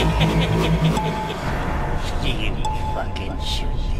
Giggity fucking shoot